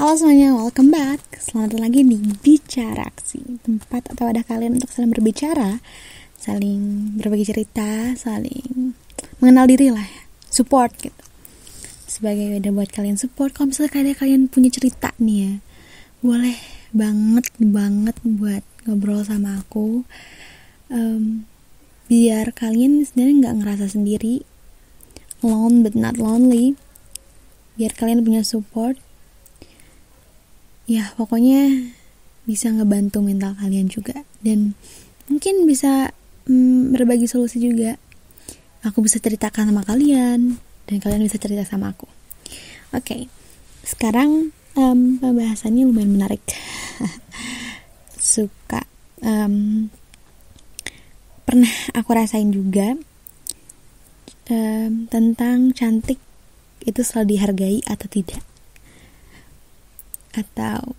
Halo semuanya, welcome back. Selamat lagi di Bicaraksi, tempat atau wadah kalian untuk saling berbicara, saling berbagi cerita, saling mengenal diri lah, support gitu. Sebagai wadah buat kalian support, kalau misalnya kalian, kalian punya cerita nih ya, boleh banget banget buat ngobrol sama aku. Um, biar kalian sebenarnya nggak ngerasa sendiri, alone but not lonely. Biar kalian punya support ya pokoknya bisa ngebantu mental kalian juga dan mungkin bisa mm, berbagi solusi juga. Aku bisa ceritakan sama kalian dan kalian bisa cerita sama aku. Oke okay. sekarang um, pembahasannya lumayan menarik. Suka um, pernah aku rasain juga um, tentang cantik itu selalu dihargai atau tidak atau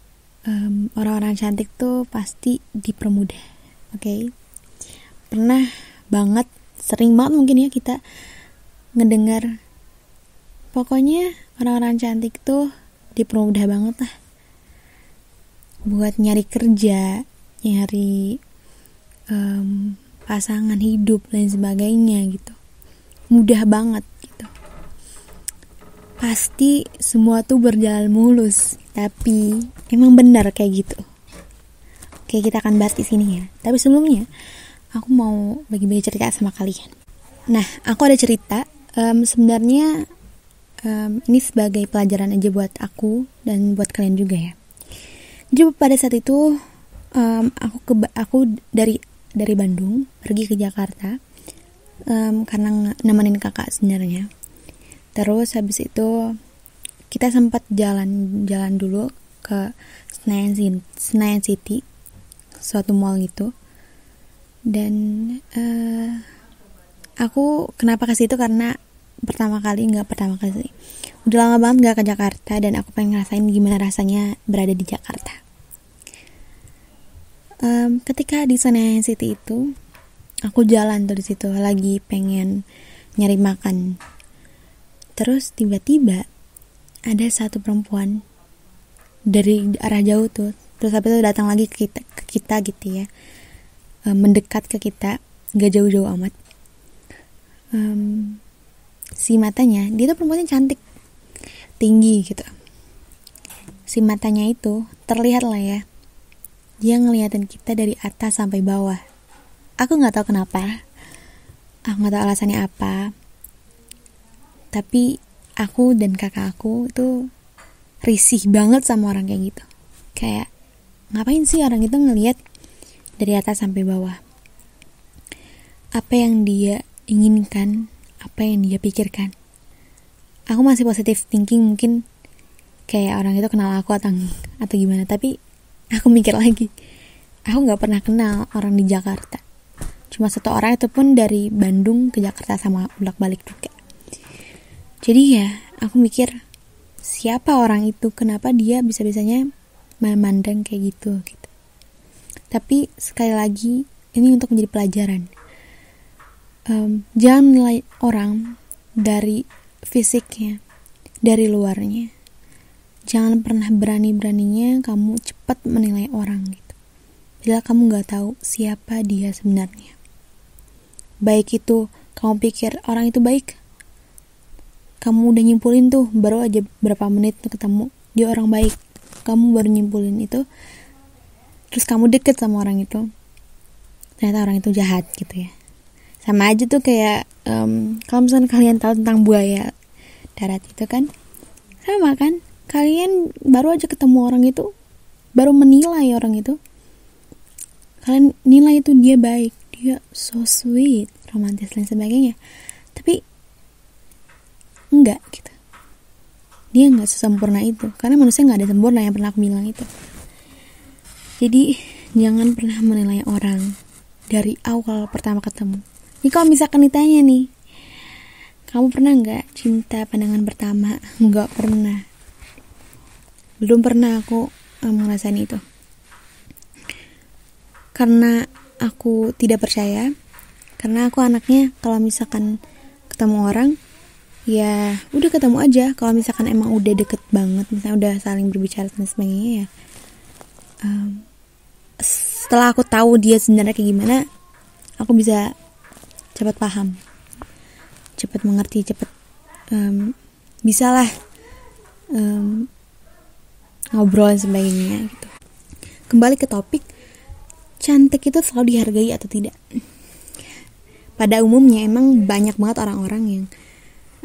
um, orang-orang cantik tuh pasti dipermudah oke okay? pernah banget sering banget mungkin ya kita ngedengar pokoknya orang-orang cantik tuh dipermudah banget lah buat nyari kerja nyari um, pasangan hidup dan sebagainya gitu mudah banget pasti semua tuh berjalan mulus tapi emang benar kayak gitu. Oke, kita akan bahas di sini ya. Tapi sebelumnya, aku mau bagi-bagi cerita sama kalian. Nah, aku ada cerita. Um, sebenarnya um, ini sebagai pelajaran aja buat aku dan buat kalian juga ya. Jadi pada saat itu um, aku ke aku dari dari Bandung pergi ke Jakarta um, karena nemenin kakak sebenarnya. Terus habis itu kita sempat jalan-jalan dulu ke Senayan, Senayan City suatu mall gitu. Dan uh, aku kenapa ke situ karena pertama kali nggak pertama kali udah lama banget nggak ke Jakarta dan aku pengen ngerasain gimana rasanya berada di Jakarta. Um, ketika di Senayan City itu aku jalan tuh di situ lagi pengen nyari makan terus tiba-tiba ada satu perempuan dari arah jauh tuh. Terus habis itu datang lagi ke kita, ke kita gitu ya. Um, mendekat ke kita gak jauh-jauh amat. Um, si matanya dia tuh perempuannya cantik tinggi gitu. Si matanya itu terlihat lah ya. Dia ngeliatin kita dari atas sampai bawah. Aku nggak tahu kenapa. Aku nggak tahu alasannya apa tapi aku dan kakak aku itu risih banget sama orang kayak gitu. Kayak ngapain sih orang itu ngelihat dari atas sampai bawah? Apa yang dia inginkan? Apa yang dia pikirkan? Aku masih positif thinking mungkin kayak orang itu kenal aku atau atau gimana. Tapi aku mikir lagi aku nggak pernah kenal orang di Jakarta. Cuma satu orang itu pun dari Bandung ke Jakarta sama bolak balik juga jadi ya, aku mikir siapa orang itu, kenapa dia bisa-bisanya memandang kayak gitu gitu. Tapi sekali lagi ini untuk menjadi pelajaran. Um, jangan menilai orang dari fisiknya, dari luarnya. Jangan pernah berani-beraninya kamu cepat menilai orang gitu. Bila kamu nggak tahu siapa dia sebenarnya. Baik itu kamu pikir orang itu baik kamu udah nyimpulin tuh baru aja berapa menit ketemu. Dia orang baik. Kamu baru nyimpulin itu. Terus kamu deket sama orang itu. Ternyata orang itu jahat gitu ya. Sama aja tuh kayak um, kalau misalnya kalian tahu tentang buaya darat itu kan sama kan? Kalian baru aja ketemu orang itu baru menilai orang itu. Kalian nilai itu dia baik dia so sweet romantis dan sebagainya. Tapi enggak gitu. Dia nggak sesempurna itu. Karena manusia nggak ada sempurna yang pernah aku bilang itu. Jadi jangan pernah menilai orang dari awal pertama ketemu. Ini kalau misalkan ditanya nih kamu pernah nggak cinta pandangan pertama? Nggak pernah. Belum pernah aku um, ngerasain itu. Karena aku tidak percaya. Karena aku anaknya kalau misalkan ketemu orang ya. Udah ketemu aja kalau misalkan emang udah deket banget misalnya udah saling berbicara dan sebagainya ya. Um, setelah aku tahu dia sebenarnya kayak gimana aku bisa cepat paham. Cepat mengerti cepat um, bisalah um, ngobrol dan sebagainya gitu. Kembali ke topik cantik itu selalu dihargai atau tidak? Pada umumnya emang banyak banget orang-orang yang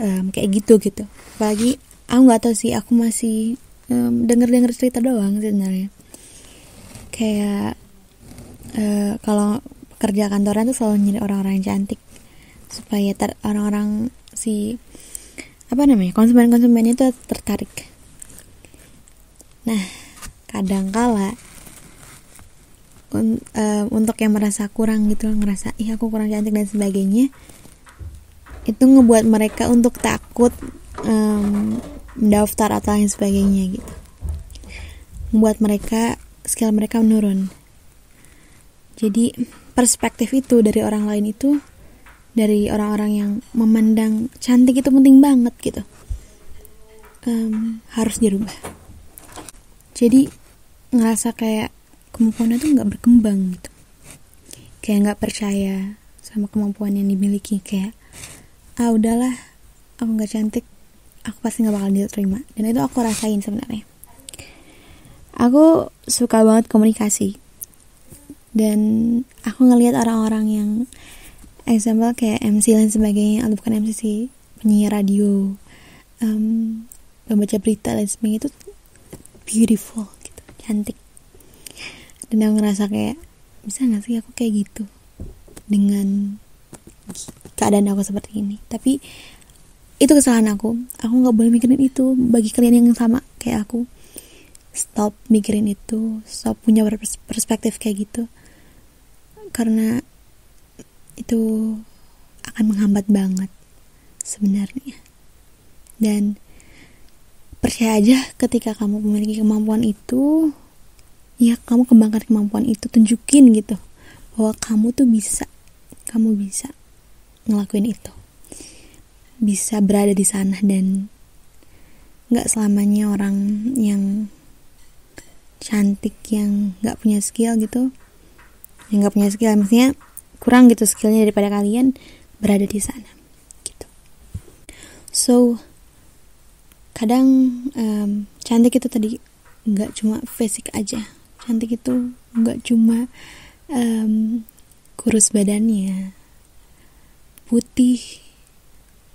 um, kayak gitu gitu. Apalagi aku nggak tahu sih aku masih um, denger denger cerita doang sebenarnya. Kayak uh, kalau kerja kantoran tuh selalu nyari orang-orang yang cantik. Supaya ter orang-orang si apa namanya konsumen-konsumen itu tertarik. Nah kadang kala un, uh, untuk yang merasa kurang gitu ngerasa ih aku kurang cantik dan sebagainya itu ngebuat mereka untuk takut um, mendaftar atau lain sebagainya gitu. Membuat mereka skill mereka menurun. Jadi perspektif itu dari orang lain itu dari orang-orang yang memandang cantik itu penting banget gitu. Um, harus dirubah. Jadi ngerasa kayak kemampuannya tuh nggak berkembang gitu. Kayak nggak percaya sama kemampuan yang dimiliki. Kayak ah udahlah. Aku nggak cantik aku pasti nggak bakal diterima. Dan itu aku rasain sebenarnya. Aku suka banget komunikasi. Dan aku ngelihat orang-orang yang example kayak MC dan sebagainya. Atau bukan MC sih penyiar radio. Um, pembaca berita dan sebagainya itu beautiful gitu cantik. Dan aku ngerasa kayak bisa nggak sih aku kayak gitu? Dengan keadaan aku seperti ini. Tapi itu kesalahan aku. Aku nggak boleh mikirin itu. Bagi kalian yang sama kayak aku stop mikirin itu. Stop punya perspektif kayak gitu. Karena itu akan menghambat banget sebenarnya. Dan percaya aja ketika kamu memiliki kemampuan itu ya kamu kembangkan kemampuan itu tunjukin gitu bahwa kamu tuh bisa. Kamu bisa ngelakuin itu. Bisa berada di sana dan nggak selamanya orang yang cantik yang nggak punya skill gitu yang nggak punya skill maksudnya kurang gitu skillnya daripada kalian berada di sana gitu. So kadang um, cantik itu tadi nggak cuma fisik aja. Cantik itu nggak cuma um, kurus badannya putih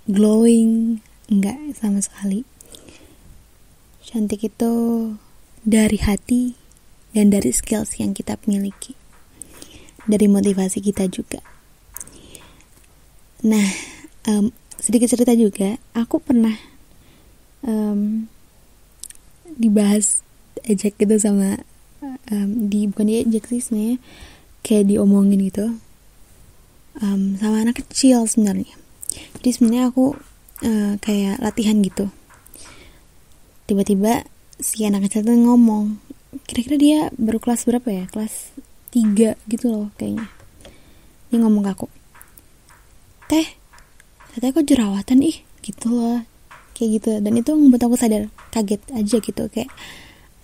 glowing enggak sama sekali. Cantik itu dari hati dan dari skills yang kita miliki. Dari motivasi kita juga. Nah um, sedikit cerita juga. Aku pernah um, dibahas ejek gitu sama um, di bukan dia ejek sih sebenarnya kayak diomongin gitu um, sama anak kecil sebenarnya. Jadi sebenarnya aku uh, kayak latihan gitu. Tiba-tiba si anak kecil tuh ngomong kira-kira dia baru kelas berapa ya? Kelas 3 gitu loh kayaknya. Dia ngomong ke aku teh katanya kok jerawatan ih? Gitu loh kayak gitu. Dan itu membuat aku sadar kaget aja gitu kayak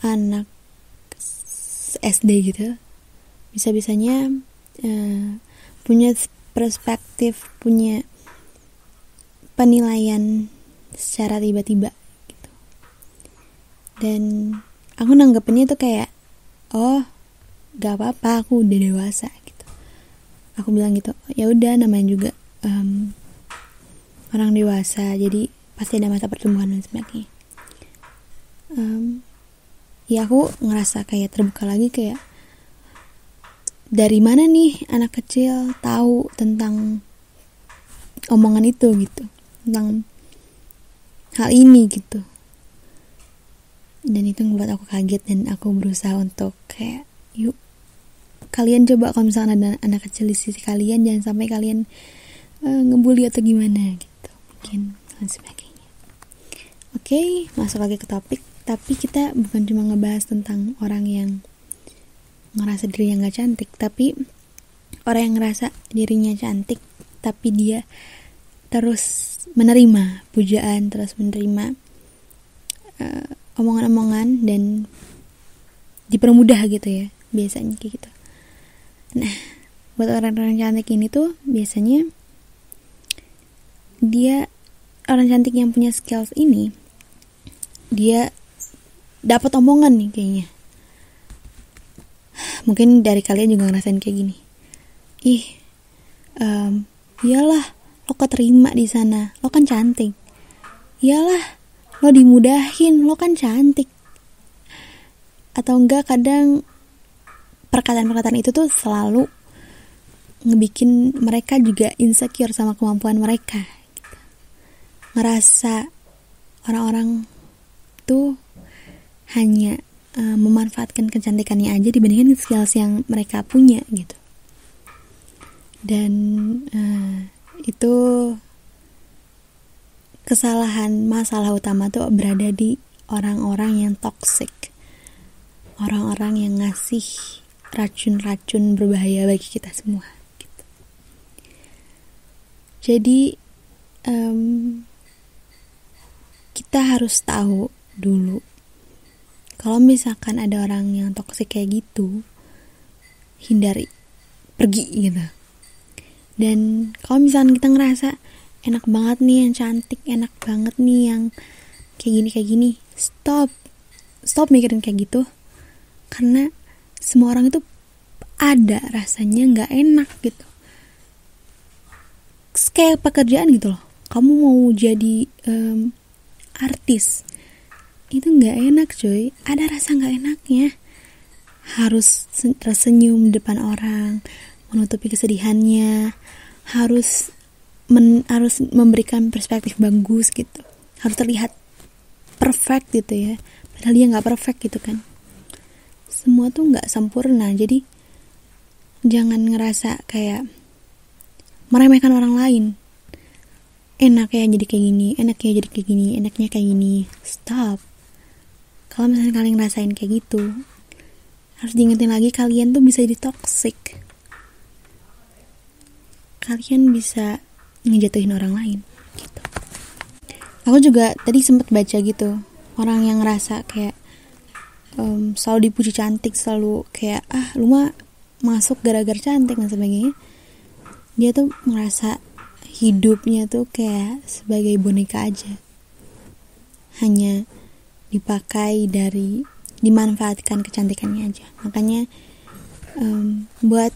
anak SD gitu. Bisa-bisanya uh, punya perspektif punya penilaian secara tiba-tiba gitu. Dan aku nanggepinnya tuh kayak oh gak apa-apa aku udah dewasa gitu. Aku bilang gitu ya udah namanya juga um, orang dewasa jadi pasti ada masa pertumbuhan dan sebagainya. Um, ya aku ngerasa kayak terbuka lagi kayak dari mana nih anak kecil tahu tentang omongan itu gitu? Tentang hal ini gitu. Dan itu membuat aku kaget dan aku berusaha untuk kayak yuk kalian coba kalau misalnya ada anak kecil di sisi kalian jangan sampai kalian uh, ngebully atau gimana gitu. Mungkin dan sebagainya. Oke okay, masuk lagi ke topik. Tapi kita bukan cuma ngebahas tentang orang yang ngerasa dirinya nggak cantik tapi orang yang ngerasa dirinya cantik tapi dia terus menerima pujaan terus menerima uh, omongan-omongan dan dipermudah gitu ya biasanya kayak gitu. Nah buat orang-orang cantik ini tuh biasanya dia orang cantik yang punya skills ini dia dapat omongan nih kayaknya mungkin dari kalian juga ngerasain kayak gini. Ih um, iyalah lo keterima di sana lo kan cantik. Iyalah lo dimudahin lo kan cantik. Atau enggak kadang perkataan-perkataan itu tuh selalu ngebikin mereka juga insecure sama kemampuan mereka. Ngerasa orang-orang tuh hanya uh, memanfaatkan kecantikannya aja dibandingkan skills yang mereka punya gitu dan uh, itu kesalahan masalah utama tuh berada di orang-orang yang toxic orang-orang yang ngasih racun-racun berbahaya bagi kita semua gitu. jadi um, kita harus tahu dulu kalau misalkan ada orang yang toxic kayak gitu hindari pergi gitu. Dan kalau misalkan kita ngerasa enak banget nih yang cantik enak banget nih yang kayak gini kayak gini stop. Stop mikirin kayak gitu. Karena semua orang itu ada rasanya nggak enak gitu. Kayak pekerjaan gitu loh. Kamu mau jadi um, artis itu nggak enak cuy. Ada rasa nggak enaknya. Harus tersenyum depan orang menutupi kesedihannya. Harus men, harus memberikan perspektif bagus gitu. Harus terlihat perfect gitu ya. Padahal dia nggak perfect gitu kan. Semua tuh nggak sempurna. Jadi jangan ngerasa kayak meremehkan orang lain. Enak ya jadi kayak gini enak ya jadi kayak gini enaknya kayak gini. Stop kalau misalnya kalian ngerasain kayak gitu harus diingetin lagi kalian tuh bisa jadi toxic. Kalian bisa ngejatuhin orang lain gitu. Aku juga tadi sempat baca gitu orang yang ngerasa kayak um, selalu dipuji cantik selalu kayak ah lu mah masuk gara-gara cantik dan sebagainya. Dia tuh ngerasa hidupnya tuh kayak sebagai boneka aja. Hanya dipakai dari dimanfaatkan kecantikannya aja. Makanya um, buat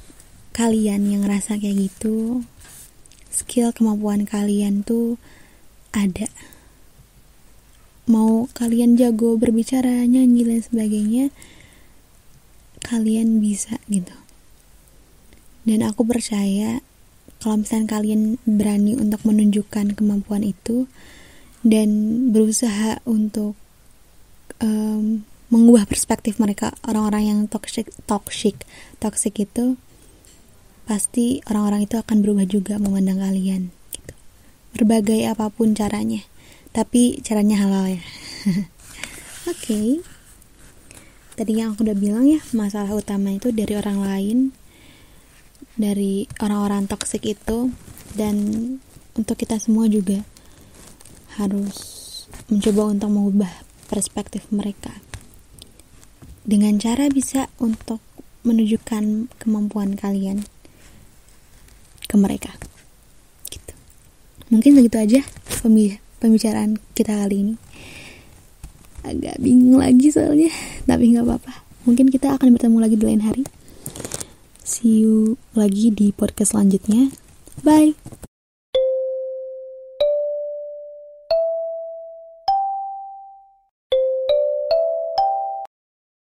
kalian yang ngerasa kayak gitu skill kemampuan kalian tuh ada. Mau kalian jago berbicara nyanyi dan sebagainya kalian bisa gitu. Dan aku percaya kalau misalnya kalian berani untuk menunjukkan kemampuan itu dan berusaha untuk um, mengubah perspektif mereka orang-orang yang toxic toxic toxic itu pasti orang-orang itu akan berubah juga memandang kalian gitu. berbagai apa pun caranya tapi caranya halal ya oke okay. tadi yang aku udah bilang ya masalah utama itu dari orang lain dari orang-orang toksik itu dan untuk kita semua juga harus mencoba untuk mengubah perspektif mereka. Dengan cara bisa untuk menunjukkan kemampuan kalian ke mereka. Gitu. Mungkin segitu aja pembicaraan kita kali ini. Agak bingung lagi soalnya tapi nggak apa-apa. Mungkin kita akan bertemu lagi di lain hari. See you lagi di podcast selanjutnya. Bye